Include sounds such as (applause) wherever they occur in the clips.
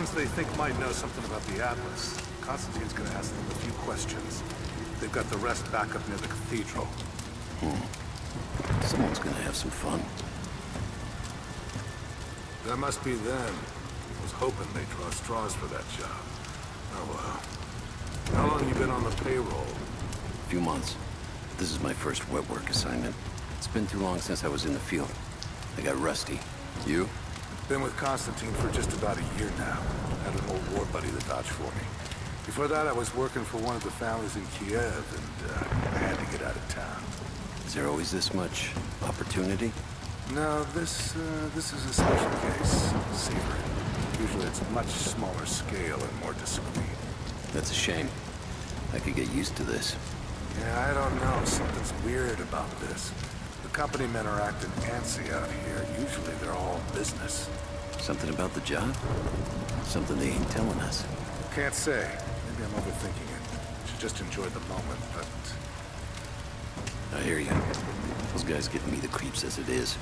ones they think might know something about the Atlas. Constantine's gonna ask them a few questions. They've got the rest back up near the cathedral. Hmm. Someone's gonna have some fun. That must be them. Was hoping they'd draw straws for that job. Oh well. How long you been on the payroll? A few months. This is my first wet work assignment. It's been too long since I was in the field. I got rusty. You? Been with Constantine for just about a year now. I had an old war buddy that vouched for me. Before that, I was working for one of the families in Kiev, and uh, I had to get out of town. Is there always this much opportunity? No, this, uh, this is a special case. Savory. Usually it's much smaller scale and more discreet. That's a shame. I could get used to this. Yeah, I don't know. Something's weird about this. The company men are acting antsy out here. Usually they're all business. Something about the job? Something they ain't telling us. Can't say. Maybe I'm overthinking it. Should just enjoy the moment, but... I hear you. Those guys giving me the creeps as it is.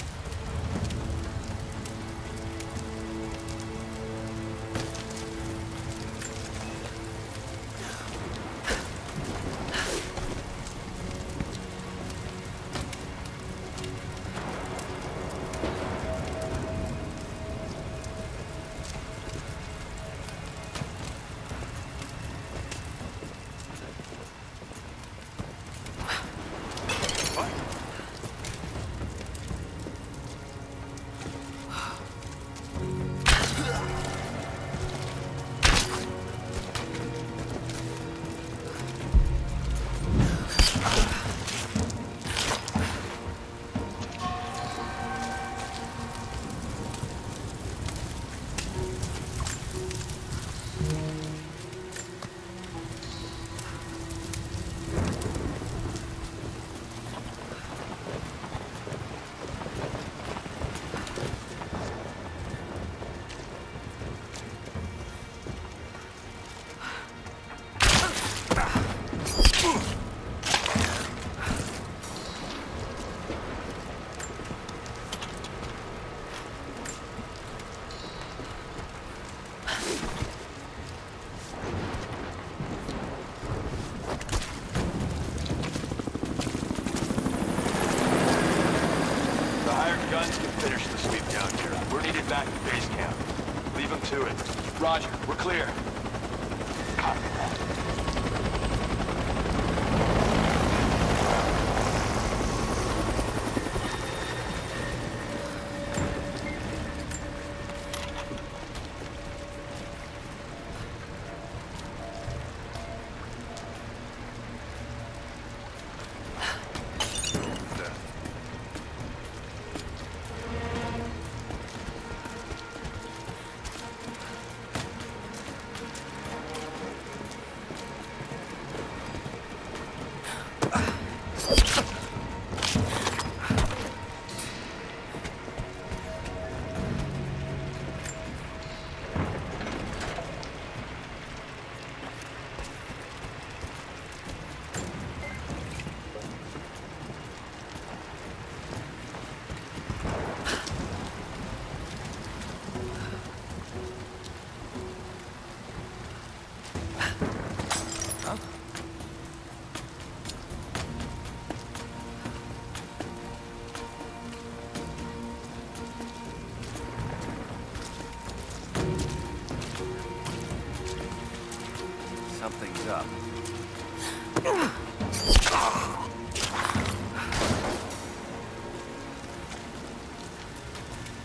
Something's up.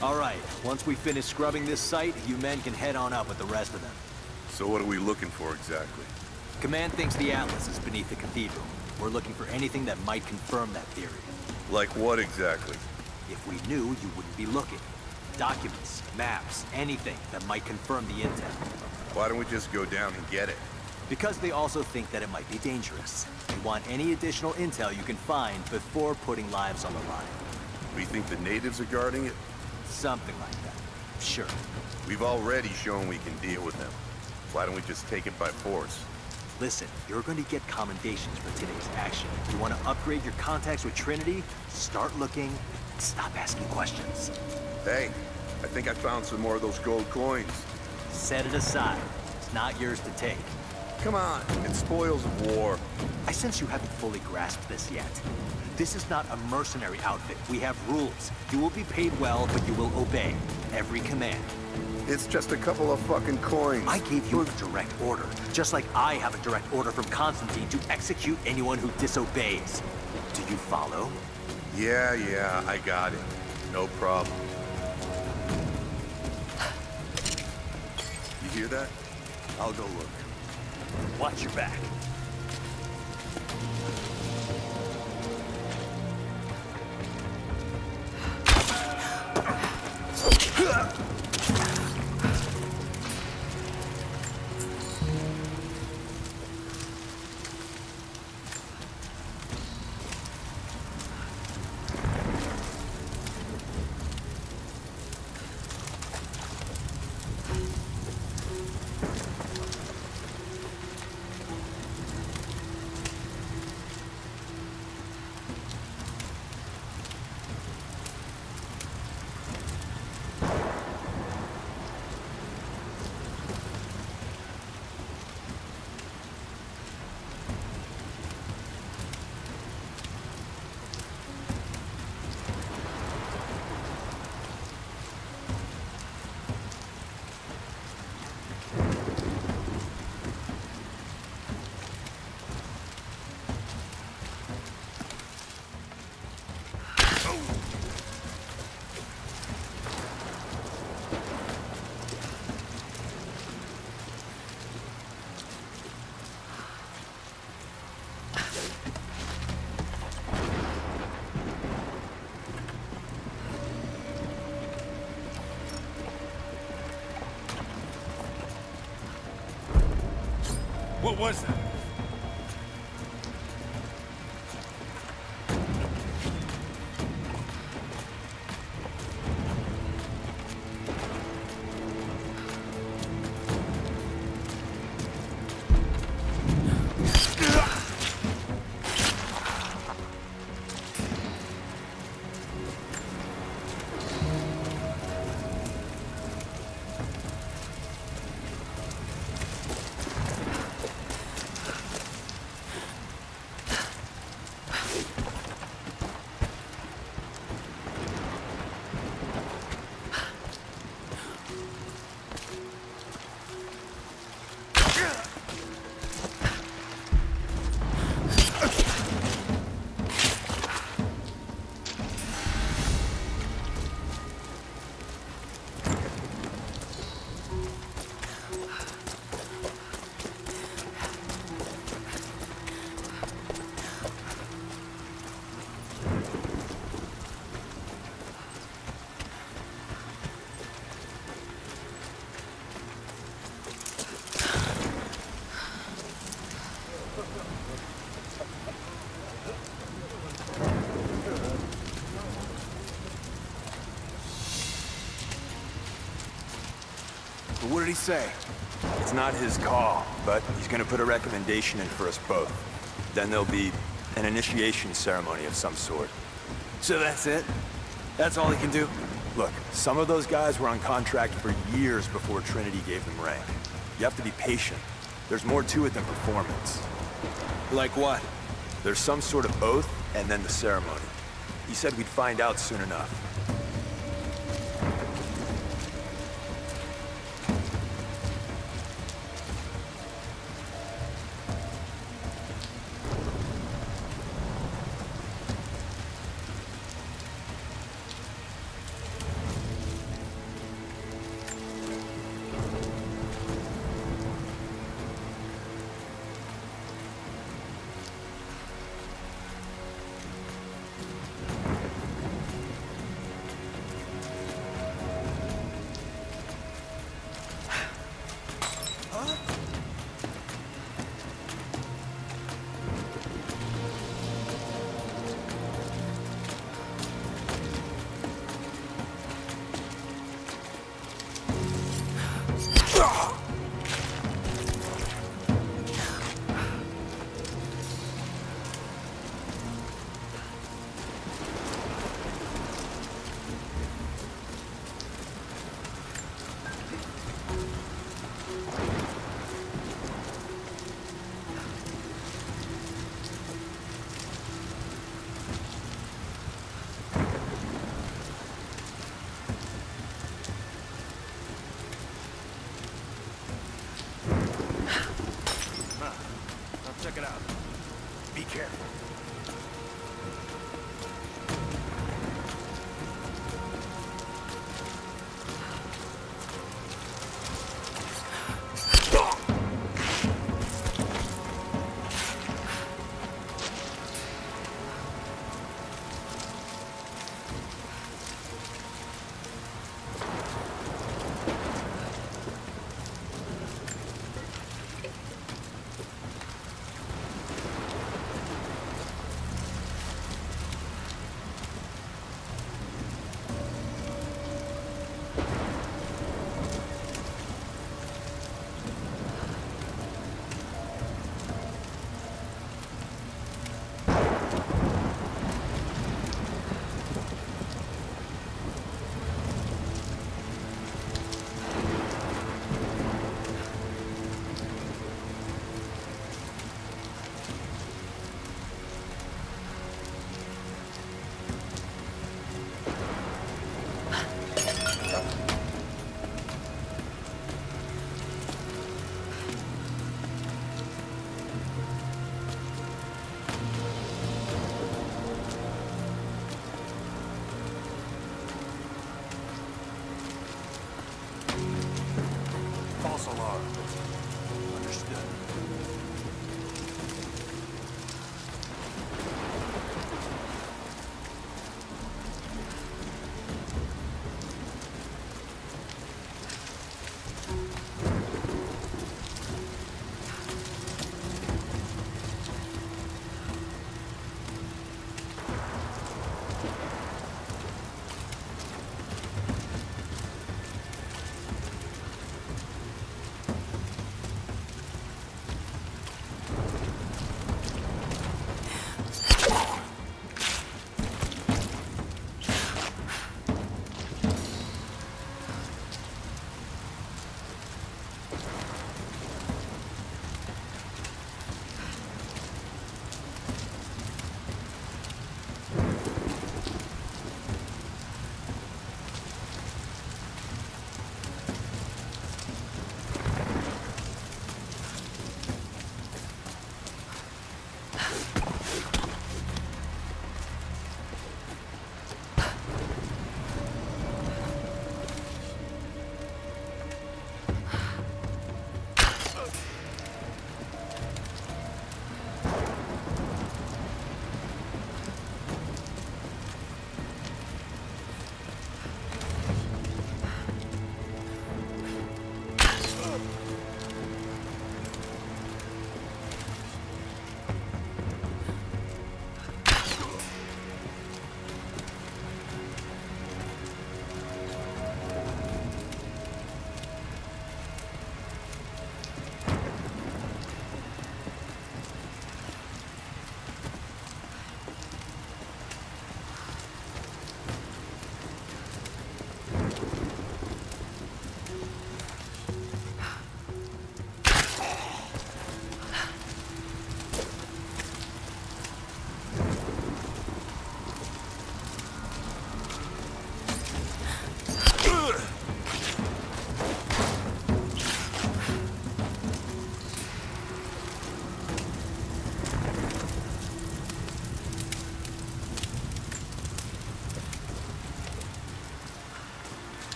All right, once we finish scrubbing this site, you men can head on up with the rest of them. So what are we looking for exactly? Command thinks the Atlas is beneath the cathedral. We're looking for anything that might confirm that theory. Like what exactly? If we knew, you wouldn't be looking. Documents, maps, anything that might confirm the intel. Why don't we just go down and get it? Because they also think that it might be dangerous. They want any additional intel you can find before putting lives on the line. We think the natives are guarding it? Something like that. Sure. We've already shown we can deal with them. Why don't we just take it by force? Listen, you're going to get commendations for today's action. You want to upgrade your contacts with Trinity? Start looking and stop asking questions. Hey, I think I found some more of those gold coins. Set it aside. It's not yours to take. Come on, it's spoils of war. I sense you haven't fully grasped this yet. This is not a mercenary outfit. We have rules. You will be paid well, but you will obey every command. It's just a couple of fucking coins. I gave you a direct order, just like I have a direct order from Constantine to execute anyone who disobeys. Do you follow? Yeah, yeah, I got it. No problem. You hear that? I'll go look. Watch your back. What was that? What did he say? It's not his call, but he's gonna put a recommendation in for us both. Then there'll be an initiation ceremony of some sort. So that's it? That's all he can do? Look, some of those guys were on contract for years before Trinity gave them rank. You have to be patient. There's more to it than performance. Like what? There's some sort of oath, and then the ceremony. He said we'd find out soon enough.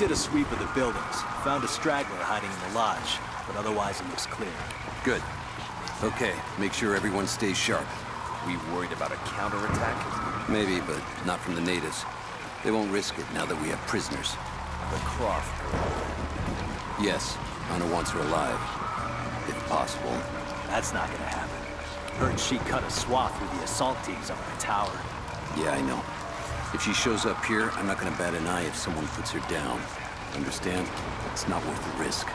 Did a sweep of the buildings, found a straggler hiding in the lodge, but otherwise it looks clear. Good. Okay, make sure everyone stays sharp. We worried about a counterattack? Maybe, but not from the natives. They won't risk it now that we have prisoners. The Croft girl. Yes, Anna wants her alive. If possible. That's not gonna happen. Heard she cut a swath through the assault teams up at the tower. Yeah, I know. If she shows up here, I'm not gonna bat an eye if someone puts her down. Understand? It's not worth the risk.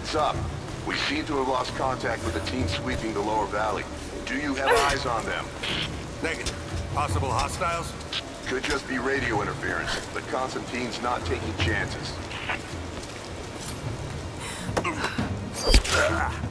Heads up. We seem to have lost contact with the team sweeping the lower valley. Do you have ah! eyes on them? Negative. Possible hostiles? Could just be radio interference, but Constantine's not taking chances. (sighs)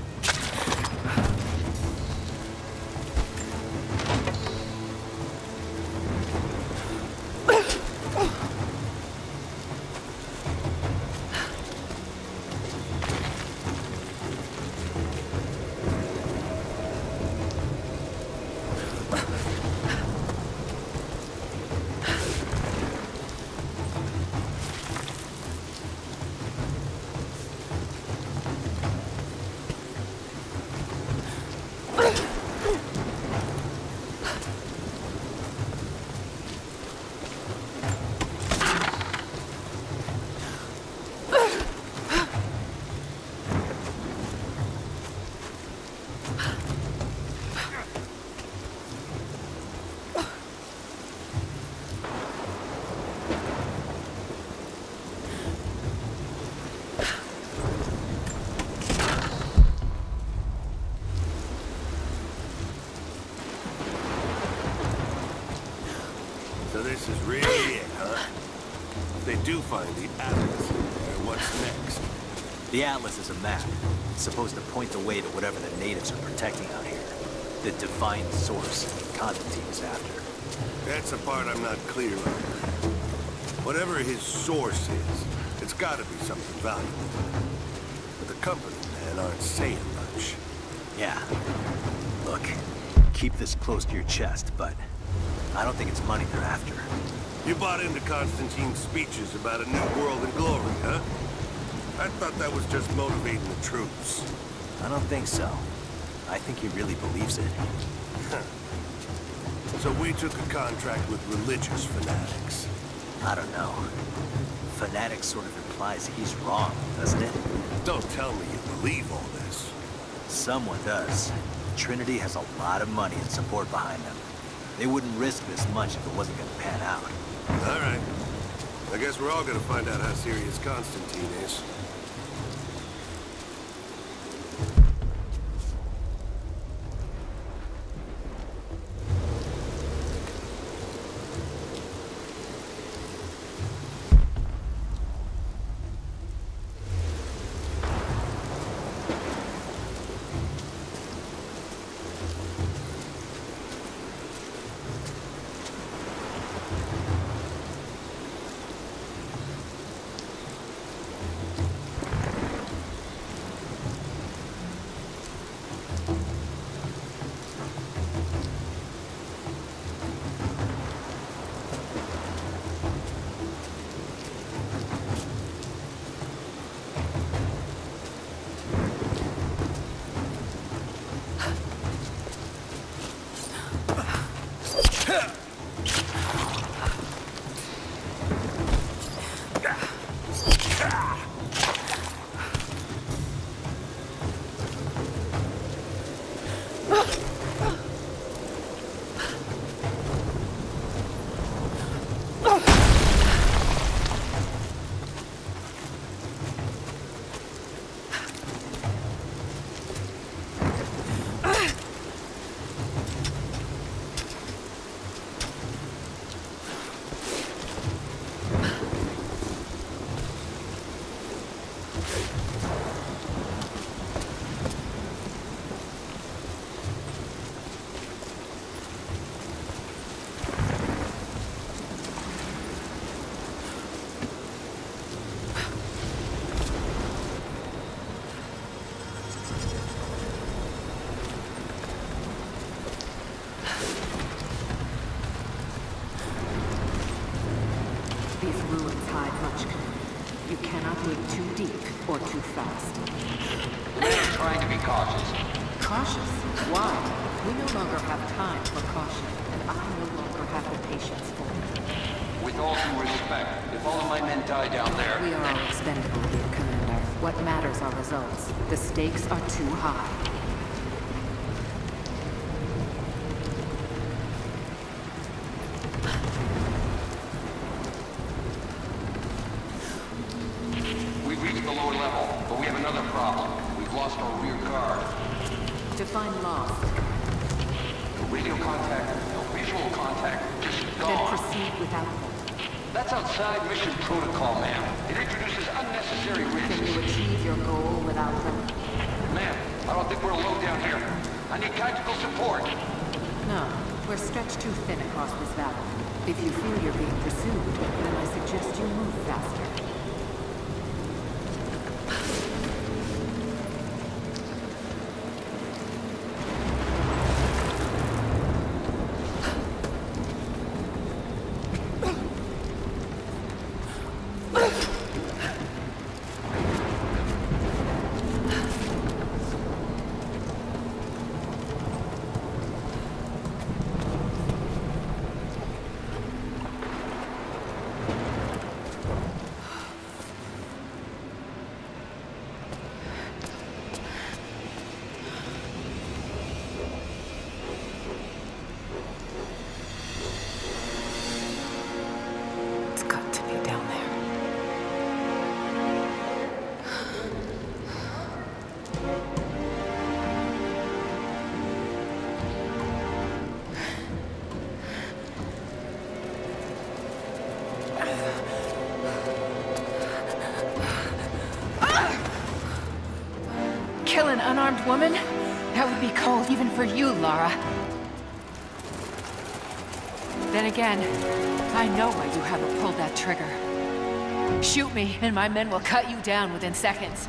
The Atlas is a map. It's supposed to point the way to whatever the natives are protecting out here. The divine source Constantine is after. That's the part I'm not clear on. Whatever his source is, it's gotta be something valuable. But the company men aren't saying much. Yeah. Look, keep this close to your chest, but I don't think it's money they're after. You bought into Constantine's speeches about a new world and glory, huh? I thought that was just motivating the troops. I don't think so. I think he really believes it. (laughs) So we took a contract with religious fanatics. I don't know. Fanatic sort of implies he's wrong, doesn't it? Don't tell me you believe all this. Someone does. Trinity has a lot of money and support behind them. They wouldn't risk this much if it wasn't gonna pan out. All right. I guess we're all gonna find out how serious Constantine is. Too deep or too fast. Are trying to be cautious. Cautious? Why? We no longer have time for caution, and I no longer have the patience for it. With all due respect, if all of my men die down there... We are all expendable here, Commander. What matters are results. The stakes are too high. We've reached the lower level, but we have another problem. contact, no visual contact, just Then gone. proceed without them. That's outside mission protocol, ma'am. It introduces unnecessary Can risks. you achieve your goal without them? Ma'am, I don't think we're alone down here. I need tactical support. No, we're stretched too thin across this valley. If you feel you're being pursued, then I suggest you move faster. Unarmed woman? That would be cold even for you, Lara. Then again, I know why you haven't pulled that trigger. Shoot me, and my men will cut you down within seconds.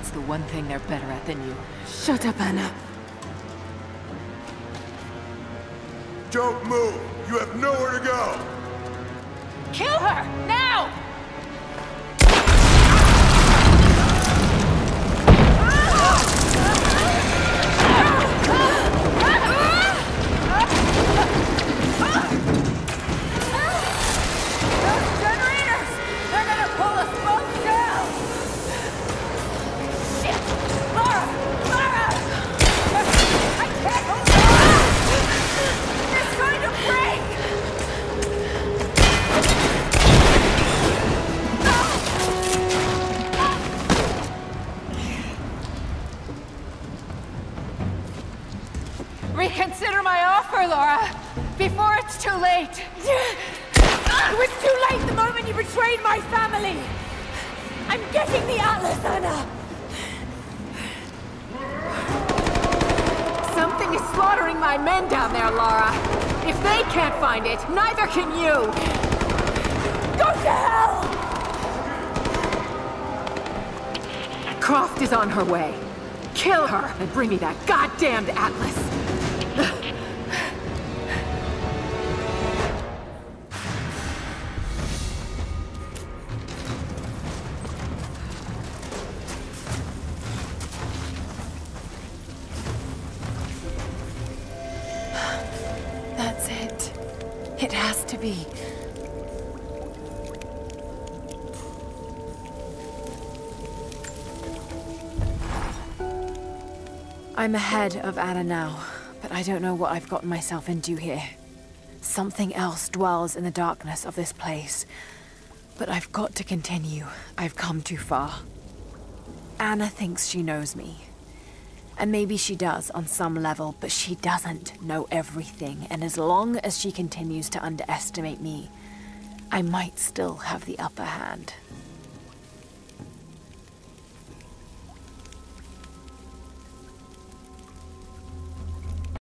It's the one thing they're better at than you. Shut up, Anna. Don't move! You have nowhere to go! Kill her! Now! Bring me that goddamned Atlas. That's it. It has to be. I'm ahead of Anna now, but I don't know what I've gotten myself into here. Something else dwells in the darkness of this place. But I've got to continue. I've come too far. Anna thinks she knows me. And maybe she does on some level, but she doesn't know everything. And as long as she continues to underestimate me, I might still have the upper hand.